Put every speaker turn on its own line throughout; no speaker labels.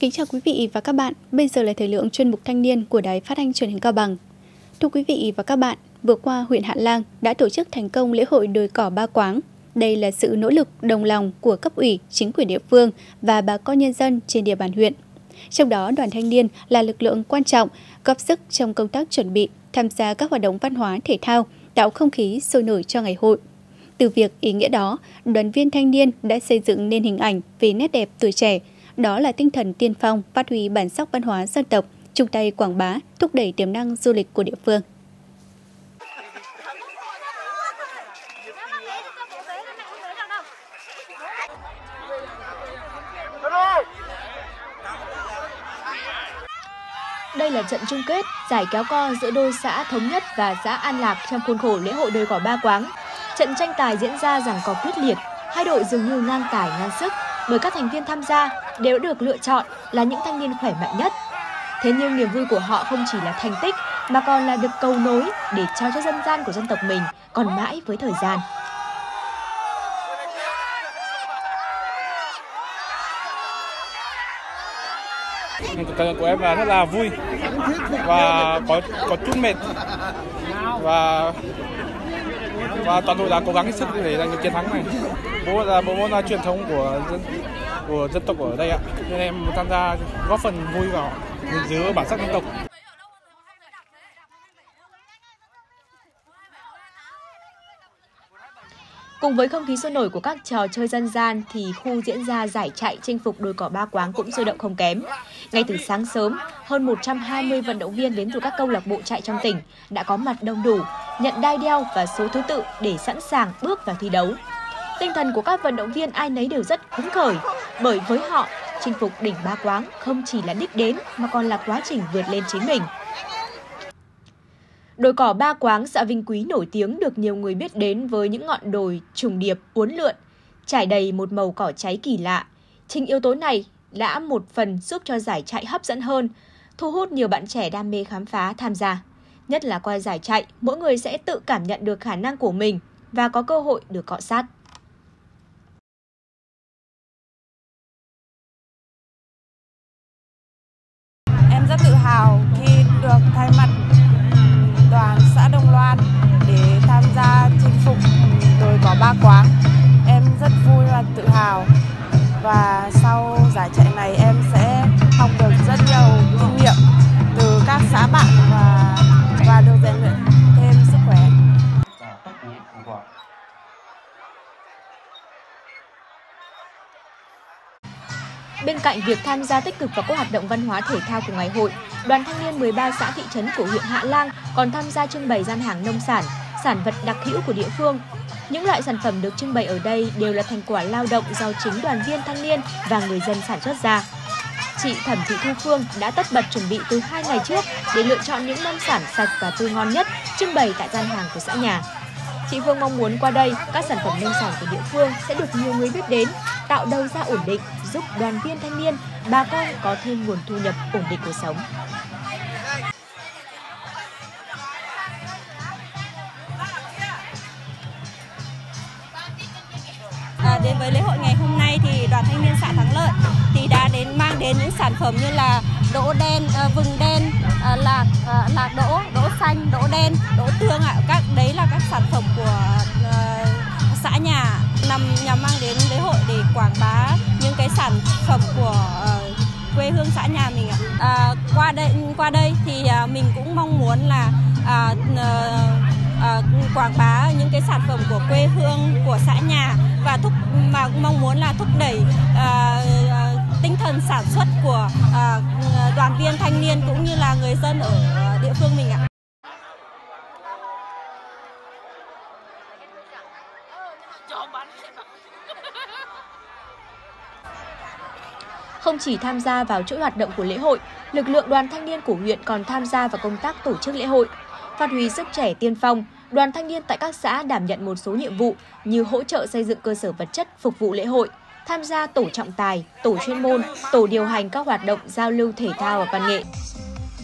Kính chào quý vị và các bạn. Bây giờ là thời lượng chuyên mục thanh niên của Đài Phát thanh Truyền hình Cao Bằng. Thưa quý vị và các bạn, vừa qua huyện Hạ Lang đã tổ chức thành công lễ hội đồi cỏ Ba Quáng. Đây là sự nỗ lực đồng lòng của cấp ủy, chính quyền địa phương và bà con nhân dân trên địa bàn huyện. Trong đó, đoàn thanh niên là lực lượng quan trọng, góp sức trong công tác chuẩn bị, tham gia các hoạt động văn hóa thể thao, tạo không khí sôi nổi cho ngày hội. Từ việc ý nghĩa đó, đoàn viên thanh niên đã xây dựng nên hình ảnh về nét đẹp tuổi trẻ, đó là tinh thần tiên phong, phát huy bản sắc văn hóa dân tộc, chung tay quảng bá, thúc đẩy tiềm năng du lịch của địa phương.
Đây là trận chung kết giải kéo co giữa đôi xã Thống Nhất và xã An Lạc trong khuôn khổ lễ hội đôi cỏ Ba Quáng. Trận tranh tài diễn ra giằng co quyết liệt, hai đội dường như ngang tài ngang sức bởi các thành viên tham gia đều được lựa chọn là những thanh niên khỏe mạnh nhất. Thế nhưng niềm vui của họ không chỉ là thành tích, mà còn là được cầu nối để trao cho dân gian của dân tộc mình còn mãi với thời gian.
Cảm nhận của em là rất là vui và có có chút mệt và và toàn đội đã cố gắng hết sức để giành được chiến thắng này. Bố là bộ môn là truyền thống của dân của dân tộc ở đây ạ. Nên em tham gia góp phần vui vào gìn giữ bản sắc dân tộc.
Cùng với không khí sôi nổi của các trò chơi dân gian thì khu diễn ra giải chạy chinh phục đồi cỏ Ba Quáng cũng sôi động không kém. Ngay từ sáng sớm, hơn 120 vận động viên đến từ các câu lạc bộ chạy trong tỉnh đã có mặt đông đủ, nhận đai đeo và số thứ tự để sẵn sàng bước vào thi đấu. Tinh thần của các vận động viên ai nấy đều rất hứng khởi, bởi với họ, chinh phục đỉnh Ba Quáng không chỉ là đích đến mà còn là quá trình vượt lên chính mình. Đồi cỏ Ba Quáng, xã Vinh Quý nổi tiếng được nhiều người biết đến với những ngọn đồi trùng điệp, uốn lượn, trải đầy một màu cỏ cháy kỳ lạ. Chính yếu tố này đã một phần giúp cho giải chạy hấp dẫn hơn, thu hút nhiều bạn trẻ đam mê khám phá tham gia. Nhất là qua giải chạy, mỗi người sẽ tự cảm nhận được khả năng của mình và có cơ hội được cọ sát.
Và sau giải chạy này em sẽ học được rất nhiều kinh nghiệm từ các xã bạn và và được rèn luyện thêm sức khỏe.
Bên cạnh việc tham gia tích cực vào các hoạt động văn hóa thể thao của ngày hội, đoàn thanh niên 13 xã thị trấn của huyện Hạ Lang còn tham gia trưng bày gian hàng nông sản, sản vật đặc hữu của địa phương. Những loại sản phẩm được trưng bày ở đây đều là thành quả lao động do chính đoàn viên thanh niên và người dân sản xuất ra. Chị Thẩm Thị Thu Phương đã tất bật chuẩn bị từ hai ngày trước để lựa chọn những nông sản sạch và tươi ngon nhất trưng bày tại gian hàng của xã nhà. Chị Phương mong muốn qua đây, các sản phẩm nông sản của địa phương sẽ được nhiều người biết đến, tạo đầu ra ổn định, giúp đoàn viên thanh niên, bà con có thêm nguồn thu nhập ổn định cuộc sống.
Đoàn thanh niên xã Thắng Lợi thì đã đến mang đến những sản phẩm như là đỗ đen, ờ, vừng đen, ờ, lạc ờ, lạc đỗ, đỗ xanh, đỗ đen, đỗ tương ạ. Các đấy là các sản phẩm của xã nhà nằm nhằm mang đến lễ hội để quảng bá những cái sản phẩm của quê hương xã nhà mình ạ. À, qua đây qua đây thì mình cũng mong muốn là à, à, quảng bá những cái sản phẩm của quê hương của xã nhà và thúc mà mong muốn là thúc đẩy à, à, tinh thần sản xuất của à, đoàn viên thanh niên cũng như là người dân ở địa phương mình ạ.
Không chỉ tham gia vào chuỗi hoạt động của lễ hội, lực lượng đoàn thanh niên của huyện còn tham gia vào công tác tổ chức lễ hội. Phát huy sức trẻ tiên phong, đoàn thanh niên tại các xã đảm nhận một số nhiệm vụ như hỗ trợ xây dựng cơ sở vật chất phục vụ lễ hội, tham gia tổ trọng tài, tổ chuyên môn, tổ điều hành các hoạt động giao lưu thể thao và văn nghệ.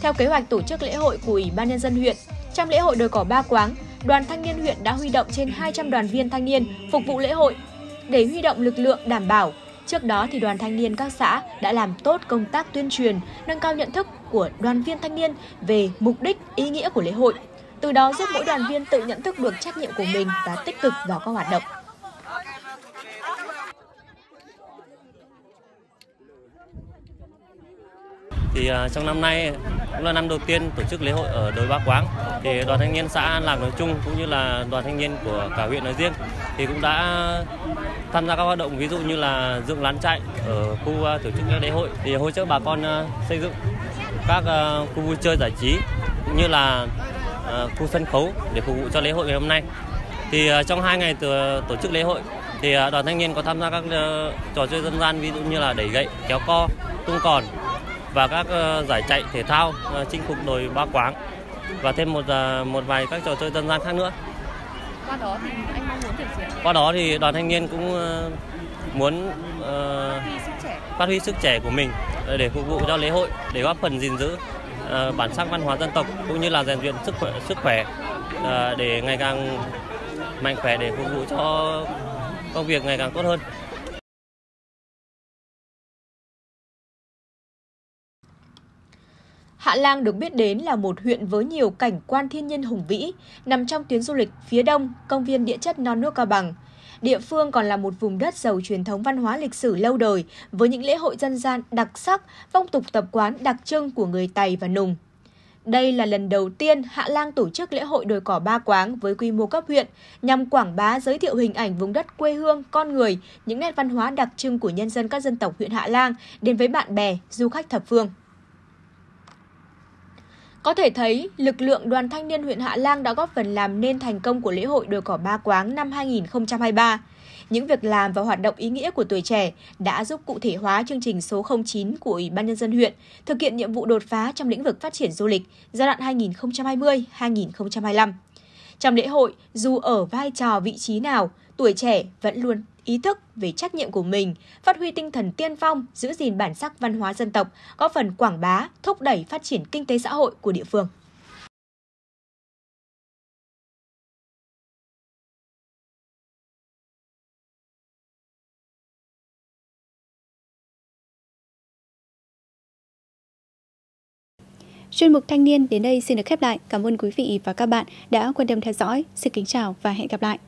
Theo kế hoạch tổ chức lễ hội của Ủy ban nhân dân huyện, trong lễ hội đồi cỏ Ba Quáng, đoàn thanh niên huyện đã huy động trên 200 đoàn viên thanh niên phục vụ lễ hội. Để huy động lực lượng đảm bảo, Trước đó thì đoàn thanh niên các xã đã làm tốt công tác tuyên truyền, nâng cao nhận thức của đoàn viên thanh niên về mục đích, ý nghĩa của lễ hội. Từ đó giúp mỗi đoàn viên tự nhận thức được trách nhiệm của mình và tích cực vào các hoạt động.
Thì uh, trong năm nay cũng là năm đầu tiên tổ chức lễ hội ở đồi Ba Quáng. Thì đoàn thanh niên xã An Lạc nói chung cũng như là đoàn thanh niên của cả huyện nói riêng thì cũng đã tham gia các hoạt động ví dụ như là dựng lán chạy ở khu uh, tổ chức lễ hội thì hỗ trợ bà con uh, xây dựng các uh, khu vui chơi giải trí cũng như là khu sân khấu để phục vụ cho lễ hội ngày hôm nay. Thì uh, trong hai ngày từ tổ chức lễ hội thì đoàn thanh niên có tham gia các trò chơi dân gian ví dụ như là đẩy gậy, kéo co, tung còn và các giải chạy thể thao chinh phục đồi Ba Quáng và thêm một một vài các trò chơi dân gian khác nữa.
Qua đó thì anh mong muốn gì?
Qua đó thì đoàn thanh niên cũng muốn uh, phát huy sức trẻ của mình để phục vụ cho lễ hội để góp phần gìn giữ uh, bản sắc văn hóa dân tộc cũng như là rèn luyện sức khỏe sức khỏe uh, để ngày càng mạnh khỏe để phục vụ cho công việc ngày càng tốt hơn.
Hạ Lang được biết đến là một huyện với nhiều cảnh quan thiên nhiên hùng vĩ, nằm trong tuyến du lịch phía đông công viên địa chất non nước Cao Bằng. Địa phương còn là một vùng đất giàu truyền thống văn hóa lịch sử lâu đời với những lễ hội dân gian đặc sắc, phong tục tập quán đặc trưng của người Tày và Nùng. Đây là lần đầu tiên Hạ Lang tổ chức lễ hội đồi cỏ Ba Quáng với quy mô cấp huyện nhằm quảng bá giới thiệu hình ảnh vùng đất quê hương, con người, những nét văn hóa đặc trưng của nhân dân các dân tộc huyện Hạ Lang đến với bạn bè, du khách thập phương. Có thể thấy, lực lượng đoàn thanh niên huyện Hạ Lang đã góp phần làm nên thành công của lễ hội đồi cỏ Ba Quáng năm 2023. Những việc làm và hoạt động ý nghĩa của tuổi trẻ đã giúp cụ thể hóa chương trình số 09 của Ủy ban Nhân dân huyện thực hiện nhiệm vụ đột phá trong lĩnh vực phát triển du lịch giai đoạn 2020-2025. Trong lễ hội, dù ở vai trò vị trí nào, tuổi trẻ vẫn luôn ý thức về trách nhiệm của mình, phát huy tinh thần tiên phong, giữ gìn bản sắc văn hóa dân tộc, góp phần quảng bá, thúc đẩy phát triển kinh tế xã hội của địa phương.
Chuyên mục Thanh niên đến đây xin được khép lại. Cảm ơn quý vị và các bạn đã quan tâm theo dõi. Xin kính chào và hẹn gặp lại.